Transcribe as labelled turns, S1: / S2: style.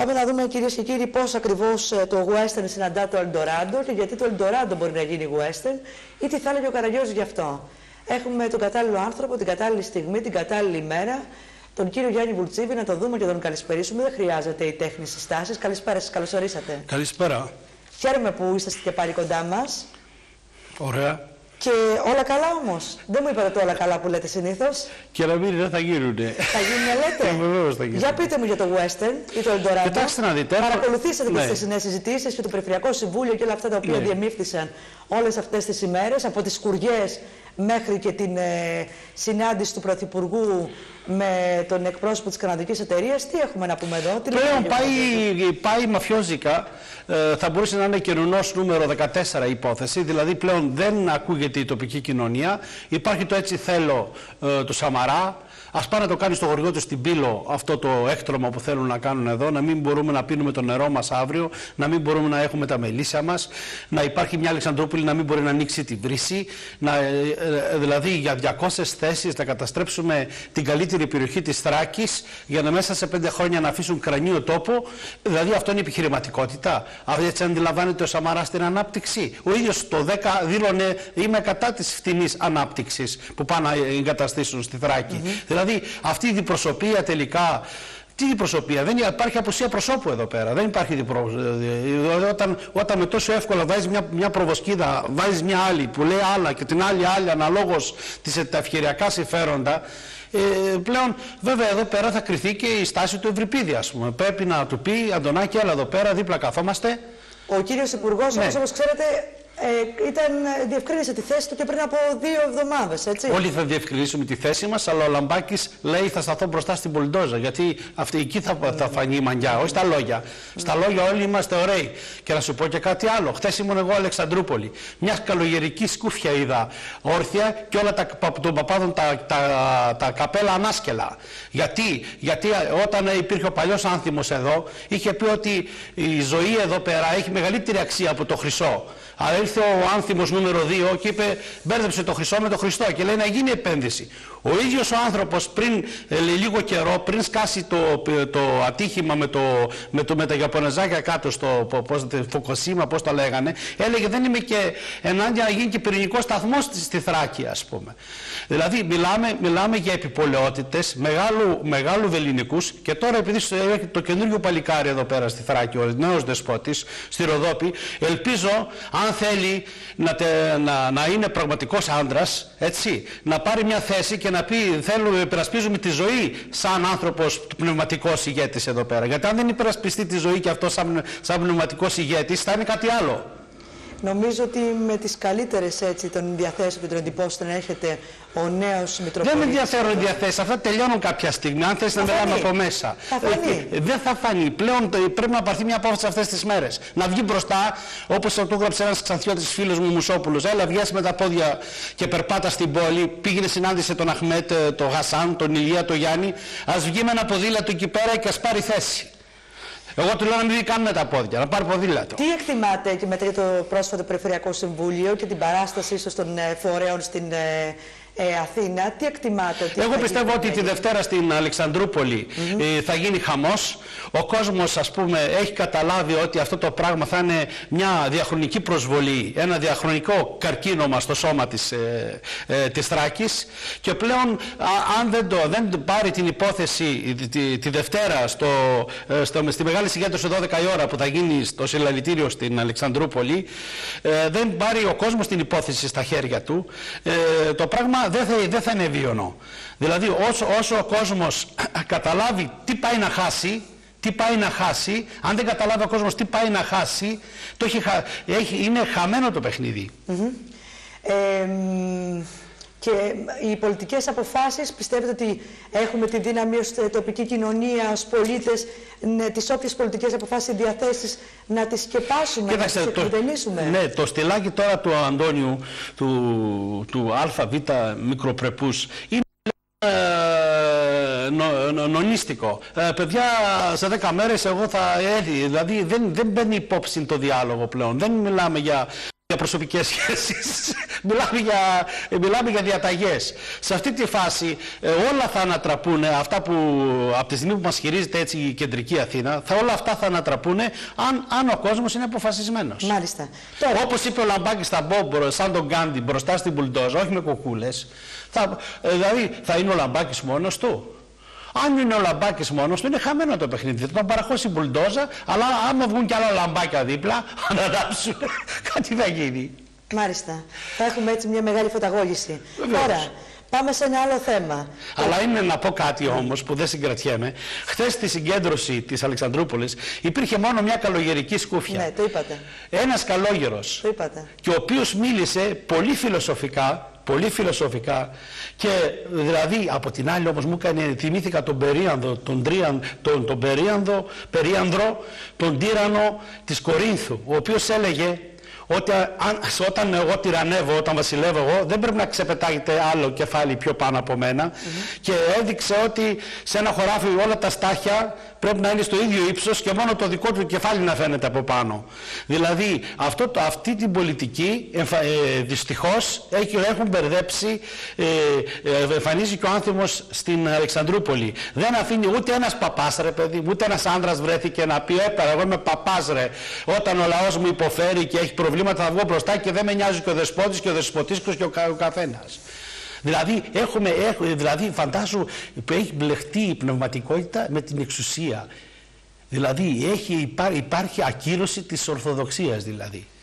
S1: Πάμε να δούμε κυρίες και κύριοι πώς ακριβώς το Western συναντά το Eldorado και γιατί το Eldorado μπορεί να γίνει Western ή τι θα έλεγε ο Καραγιώζης γι' αυτό. Έχουμε τον κατάλληλο άνθρωπο, την κατάλληλη στιγμή, την κατάλληλη ημέρα, τον κύριο Γιάννη Βουλτσίβη, να τον δούμε και τον καλησπερίσουμε. Δεν χρειάζεται η τέχνη συστάσεις. Καλησπέρα σας, καλώ ορίσατε.
S2: Καλησπέρα.
S1: Χαίρομαι που είστε και πάλι κοντά μας.
S2: Ωραία.
S1: Και όλα καλά όμως. Δεν μου είπατε όλα καλά που λέτε συνήθως.
S2: Και να μην δεν θα γίνουνε.
S1: Θα γίνουν, λέτε.
S2: Βεβαίως θα γίνουν.
S1: Για πείτε μου για το Western ή το Eldorado.
S2: Κοιτάξτε να δείτε.
S1: Παρακολουθήσατε
S2: ναι.
S1: και τι νέες συζητήσεις και το Περιφερειακό Συμβούλιο και όλα αυτά τα οποία
S2: Ναι.
S1: διεμήφθησαν όλες αυτές τις ημέρες από τις σκουριές μέχρι και την ε, συνάντηση του Πρωθυπουργού με τον εκπρόσωπο της καναδικής εταιρείας. Τι έχουμε να πούμε εδώ, τι
S2: Πλέον
S1: λέμε για αυτό.
S2: πάει, πάει μαφιόζικα, ε, θα μπορούσε να είναι κερουνός νούμερο 14 η υπόθεση, δηλαδή πλέον δεν ακούγεται η τοπική κοινωνία, υπάρχει το έτσι θέλω ε, του Σαμαρά, Ας πάνε να το κάνει στο χωριό του στην Πύλο αυτό το έκτρωμα που θέλουν να κάνουν εδώ, να μην μπορούμε να πίνουμε το νερό μας αύριο, να μην μπορούμε να έχουμε τα μελίσια μας, να υπάρχει μια Αλεξανδρούπολη να μην μπορεί να ανοίξει τη βρύση, να, ε, ε, δηλαδή για 200 θέσεις να καταστρέψουμε την καλύτερη περιοχή της Θράκης για να μέσα σε πέντε χρόνια να αφήσουν κρανίο τόπο, δηλαδή αυτό είναι επιχειρηματικότητα. Αυτό έτσι αντιλαμβάνεται ο Σαμαράς στην ανάπτυξη. Ο ίδιος το 10 δήλωνε είμαι κατά της φτηνής ανάπτυξης που πάνε να εγκαταστήσουν στη Θράκη. Δηλαδή αυτή η διπροσωπεία τελικά τι διπροσωπεία, δεν υπάρχει απουσία προσώπου εδώ πέρα. Δεν υπάρχει διπρο... δηλαδή, όταν, όταν με τόσο εύκολα βάζεις μια, μια προβοσκίδα, βάζεις μια άλλη που λέει άλλα και την άλλη άλλη αναλόγως τα ευκαιριακά συμφέροντα. Ε, πλέον, βέβαια, εδώ πέρα θα κρυθεί και η στάση του Ευρυπίδη, ας πούμε. Πρέπει να του πει, Αντωνάκη, έλα εδώ πέρα, δίπλα καθόμαστε.
S1: Ο κύριος Υπουργός,
S2: Ναι.
S1: όπως ξέρετε, ε, ήταν, διευκρίνησε τη θέση του και πριν από δύο εβδομάδες, έτσι.
S2: Όλοι θα διευκρινίσουμε τη θέση μας, αλλά ο Λαμπάκης λέει θα σταθώ μπροστά στην Πολυντόζα. Γιατί αυτή εκεί θα, θα φανεί η μαγιά, όχι στα λόγια. Στα λόγια όλοι είμαστε ωραίοι. Και να σου πω και κάτι άλλο. Χθες ήμουν εγώ Αλεξανδρούπολη. Μια καλογερική σκούφια είδα όρθια και όλα τα, πα- των παπάδων τα, τα, τα καπέλα ανάσκελα. Γιατί, γιατί όταν υπήρχε ο παλιός άνθιμος εδώ, είχε πει ότι η ζωή εδώ πέρα έχει μεγαλύτερη αξία από το χρυσό. Αλλά ήρθε ο άνθιμος νούμερο 2 και είπε, μπέρδεψε το χρυσό με το Χριστό και λέει να γίνει επένδυση. Ο ίδιος ο άνθρωπος πριν ε, λίγο καιρό, πριν σκάσει το, το ατύχημα με, το, με, το, με τα Ιαπωνεζάκια κάτω στο πώς, Φουκοσίμα, πώς το λέγανε, έλεγε δεν είμαι και ενάντια να γίνει και πυρηνικός σταθμός στη, στη Θράκη, ας πούμε. Δηλαδή μιλάμε, μιλάμε για επιπολαιότητες μεγάλου, μεγάλου βεληνικούς και τώρα επειδή έχει το καινούριο παλικάρι εδώ πέρα στη Θράκη, ο νέος δεσπότης, στη Ροδόπη, ελπίζω αν θέλει να, τε- να, να είναι πραγματικός άντρας, έτσι, να πάρει μια θέση και να πει θέλουμε, υπερασπίζουμε τη ζωή σαν άνθρωπος πνευματικός ηγέτης εδώ πέρα. Γιατί αν δεν υπερασπιστεί τη ζωή και αυτό σαν, σαν πνευματικός ηγέτης, θα είναι κάτι άλλο.
S1: Νομίζω ότι με τις καλύτερες έτσι των διαθέσεων και των εντυπώσεων έρχεται ο νέος Μητροπολίτης.
S2: Δεν με ενδιαφέρουν οι διαθέσει. Αυτά τελειώνουν κάποια στιγμή. Αν θες να
S1: Θα
S2: μιλάμε
S1: φανεί.
S2: από μέσα.
S1: Θα φανεί.
S2: Ε, δεν θα φανεί. Πλέον το- πρέπει να πάρθει μια απόφαση αυτές τις μέρες. Να βγει μπροστά, όπως το έγραψε ένας ξανθιώτης φίλος μου Μουσόπουλος. Έλα, βγες με τα πόδια και περπάτα στην πόλη. Πήγαινε συνάντησε τον Αχμέτ, ε, τον Γασάν, τον Ηλία, τον Γιάννη. Α βγει με ένα ποδήλατο εκεί πέρα και ας πάρει θέση. Εγώ του λέω να μην κάνουμε τα πόδια, να πάρει ποδήλατο.
S1: Τι εκτιμάτε και μετά για το πρόσφατο Περιφερειακό Συμβούλιο και την παράσταση ίσως των ε, φορέων στην ε, ε, Αθήνα, τι εκτιμάτε ότι
S2: Εγώ
S1: θα
S2: πιστεύω
S1: γίνει,
S2: ότι
S1: θα
S2: τη
S1: γίνει;
S2: Δευτέρα στην Αλεξανδρούπολη ε, θα γίνει χαμός. Ο κόσμος ας πούμε έχει καταλάβει ότι αυτό το πράγμα θα είναι μια διαχρονική προσβολή, ένα διαχρονικό καρκίνωμα στο σώμα της, ε, ε, της Θράκης. Και πλέον α, αν δεν, το, δεν το πάρει την υπόθεση τη, τη- τη Δευτέρα στο, ε, στο, στη μεγάλη συγκέντρωση 12 η ώρα που θα γίνει στο συλλαλητήριο στην Αλεξανδρούπολη ε, δεν πάρει ο κόσμος την υπόθεση στα χέρια του. Ε, το πράγμα δεν θα, δεν θα είναι βίωνο. Δηλαδή όσο, όσο ο κόσμος καταλάβει τι πάει να χάσει, τι πάει να χάσει, αν δεν καταλάβει ο κόσμος τι πάει να χάσει, το έχει, χα- έχει, είναι χαμένο το παιχνίδι.
S1: Ε, μ, και οι πολιτικές αποφάσεις πιστεύετε ότι έχουμε τη δύναμη ως ε, τοπική κοινωνία, ως πολίτες, ναι, τις όποιες πολιτικές αποφάσεις διαθέσεις να τις σκεπάσουμε, να τις
S2: το,
S1: εκμεταλλήσουμε.
S2: ναι, το στυλάκι τώρα του Αντώνιου, του, του ΑΒ μικροπρεπούς, είναι ε, νο- νο- νονίστικο. Ε, παιδιά, σε 10 μέρες εγώ θα έρθει. Δηλαδή δεν, δεν μπαίνει υπόψη το διάλογο πλέον. Δεν μιλάμε για για προσωπικές σχέσεις, μιλάμε για, μιλάμε για διαταγές. Σε αυτή τη φάση ε, όλα θα ανατραπούν, αυτά που από τη στιγμή που μας χειρίζεται έτσι η κεντρική Αθήνα, θα, όλα αυτά θα ανατραπούν αν, αν ο κόσμος είναι αποφασισμένος.
S1: Μάλιστα.
S2: Τώρα... Όπως είπε ο Λαμπάκης στα Μπόμπρο, σαν τον Γκάντι μπροστά στην Μπουλντόζα, όχι με κουκούλες, θα, ε, δηλαδή θα είναι ο Λαμπάκης μόνος του. Αν είναι ο Λαμπάκης μόνος του, είναι χαμένο το παιχνίδι. Θα τον παραχώσει η μπουλντόζα, αλλά άμα βγουν κι άλλα λαμπάκια δίπλα, αναδάψουν, κάτι θα γίνει.
S1: Μάλιστα. Θα έχουμε έτσι μια μεγάλη φωταγώγηση. Τώρα, πάμε σε ένα άλλο θέμα.
S2: Αλλά είναι να πω κάτι όμως που δεν συγκρατιέμαι. Χθες στη συγκέντρωση της Αλεξανδρούπολης υπήρχε μόνο μια καλογερική σκούφια.
S1: Ναι, το είπατε.
S2: Ένας καλόγερος.
S1: Το είπατε.
S2: Και ο οποίος μίλησε πολύ φιλοσοφικά πολύ φιλοσοφικά και δηλαδή από την άλλη όμως μου έκανε, θυμήθηκα τον Περίανδο, τον, τρίαν, τον, τον Περίανδο, Περίανδρο, τον τύρανο της Κορίνθου, ο οποίος έλεγε ότι αν, όταν εγώ τυρανεύω, όταν βασιλεύω εγώ, δεν πρέπει να ξεπετάγεται άλλο κεφάλι πιο πάνω από μένα. Και έδειξε ότι σε ένα χωράφι όλα τα στάχια πρέπει να είναι στο ίδιο ύψος και μόνο το δικό του κεφάλι να φαίνεται από πάνω. Δηλαδή αυτό, αυτή την πολιτική εμφα, ε, δυστυχώς έχουν μπερδέψει, ε, ε, εμφανίζει και ο άνθρωπος στην Αλεξανδρούπολη. Δεν αφήνει ούτε ένας παπάς ρε παιδί, ούτε ένας άνδρας βρέθηκε να πει έπερα εγώ είμαι παπάς ρε. Όταν ο λαός μου υποφέρει και έχει προβλήματα θα βγω μπροστά και δεν με νοιάζει και ο δεσπότης και ο δεσποτίσκος και ο, ο καθένας. Δηλαδή, έχουμε, έχουμε, δηλαδή φαντάσου που έχει μπλεχτεί η πνευματικότητα με την εξουσία. Δηλαδή έχει, υπάρχει ακύρωση της Ορθοδοξίας δηλαδή.